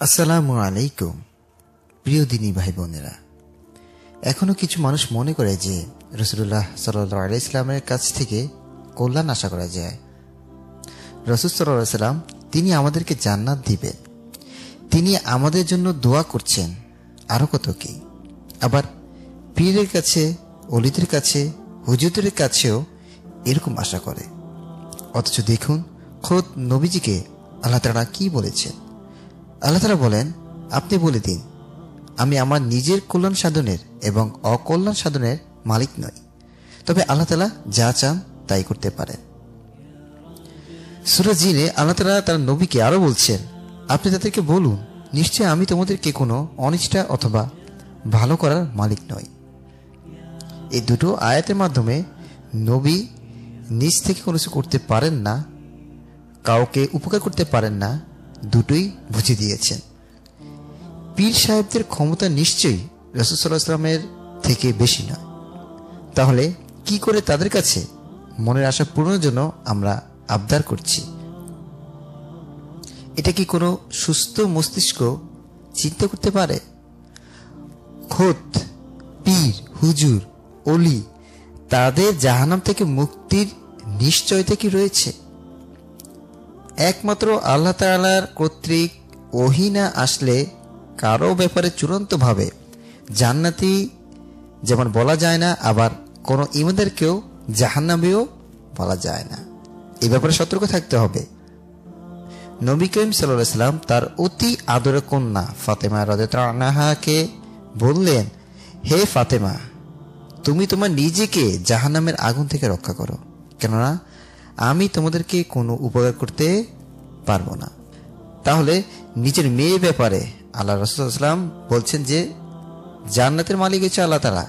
আসসালামু আলাইকুম, প্রিয় দিনী ভাই বোনেরা এখনও কিছু মানুষ মনে করে যে রসুল্লাহ সাল্লাহ ইসলামের কাছ থেকে কল্যাণ আশা করা যায়। রসুল সাল্লাহ সাল্লাম, তিনি আমাদেরকে জান্নাত দিবেন। তিনি আমাদের জন্য দোয়া করছেন আরও কত কি। আবার পীরের কাছে, অলিদের কাছে হুজুদের কাছেও এরকম আশা করে। অথচ দেখুন, খোদ নবীজিকে আল্লাহ তারা কি বলেছেন? আল্লাহ তালা বলেন, আপনি বলে দিন, আমি আমার নিজের কল্যাণ সাধনের এবং অকল্যাণ সাধনের মালিক নই। তবে আল্লাহ তালা যা চান তাই করতে পারেন। সুরা জিনে আল্লাহ তালা তার নবীকে আরও বলছেন, আপনি তাদেরকে বলুন, নিশ্চয় আমি তোমাদেরকে কোনো অনিষ্ঠা অথবা ভালো করার মালিক নই। এই দুটো আয়াতের মাধ্যমে নবী নিজ থেকে কোনো কিছু করতে পারেন না, কাউকে উপকার করতে পারেন না দুটোই বুঝিয়ে দিয়েছেন। পীর সাহেবদের ক্ষমতা নিশ্চয়ই রসুসাল্লাহামের থেকে বেশি নয়। তাহলে কি করে তাদের কাছে মনের আশা পূরণের জন্য আমরা আবদার করছি? এটা কি কোনো সুস্থ মস্তিষ্ক চিন্তা করতে পারে? খোদ, পীর, হুজুর, অলি, তাদের জাহানাম থেকে মুক্তির নিশ্চয়তা কি রয়েছে? একমাত্র আল্লাহ তালার কর্তৃক ওহিনা আসলে কারও ব্যাপারে চূড়ান্তভাবে জান্নাতি যেমন বলা যায় না, আবার কোনো ইমাদেরকেও জাহান্নাবেও বলা যায় না। এ ব্যাপারে সতর্ক থাকতে হবে। নবী করিম সাল্লাম তার অতি আদর কন্যা ফাতেমা রাহাকে বললেন, হে ফাতেমা, তুমি তোমার নিজেকে জাহান্নামের আগুন থেকে রক্ষা করো। কেননা আমি তোমাদেরকে কোনো উপকার করতে পারব না। তাহলে নিজের মেয়ে ব্যাপারে আল্লাহ রসুলাম বলছেন যে, জান্নাতের মালিক হচ্ছে আল্লাহ তালা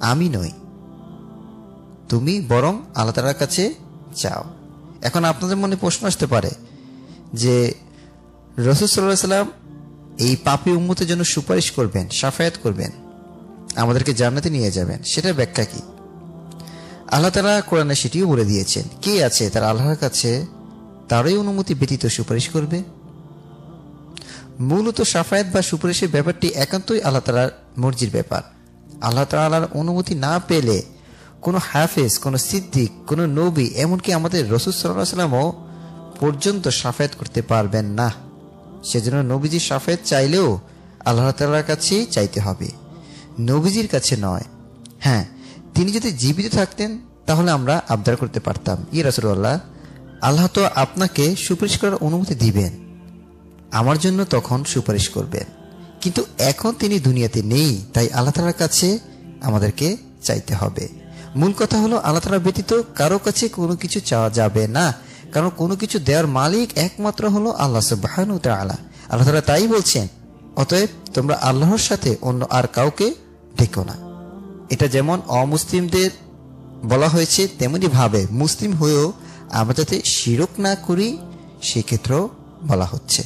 আমি নই। তুমি বরং আল্লাহ তালার কাছে চাও। এখন আপনাদের মনে প্রশ্ন আসতে পারে যে, রসুল সাল্লাহ সাল্লাম এই পাপি উম্মতের জন্য সুপারিশ করবেন, সাফায়াত করবেন, আমাদেরকে জান্নাতে নিয়ে যাবেন, সেটার ব্যাখ্যা কি? আল্লাহ তালা কোরআনে সেটিও বলে দিয়েছেন, কে আছে তার আল্লাহর কাছে তারই অনুমতি ব্যতীত সুপারিশ করবে? মূলত সাফায়াত বা সুপারিশের ব্যাপারটি একান্তই আল্লাহ তালার মর্জির ব্যাপার। আল্লাহ তালার অনুমতি না পেলে কোনো হাফেজ, কোনো সিদ্দিক, কোনো নবী এমনকি আমাদের রসুল সাল্লাহ সাল্লামও পর্যন্ত সাফায়াত করতে পারবেন না। সেজন্য নবীজির সাফায়াত চাইলেও আল্লাহ তালার কাছেই চাইতে হবে। নবীজির কাছে নয়। হ্যাঁ তিনি যদি জীবিত থাকতেন, তাহলে আমরা আবদার করতে পারতাম। ই রাসুল্লাহ আল্লাহ তো আপনাকে সুপারিশ করার অনুমতি দিবেন। আমার জন্য তখন সুপারিশ করবেন। কিন্তু এখন তিনি দুনিয়াতে নেই, তাই আল্লাহ তালার কাছে আমাদেরকে চাইতে হবে। মূল কথা হলো, আল্লাহ তালা ব্যতীত কারও কাছে কোনো কিছু চাওয়া যাবে না। কারণ কোনো কিছু দেওয়ার মালিক একমাত্র হলো আল্লাহ সুবাহানু আল্লাহ আল্লাহ তালা তাই বলছেন, অতএব তোমরা আল্লাহর সাথে অন্য আর কাউকে ডেকো না। এটা যেমন অমুসলিমদের বলা হয়েছে, তেমনি ভাবে মুসলিম হয়েও আমরা যাতে শিরক না করি, সেক্ষেত্রেও বলা হচ্ছে।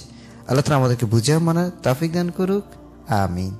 আল্লাহ তালা আমাদেরকে বুঝে মানার তাফিক দান করুক। আমিন।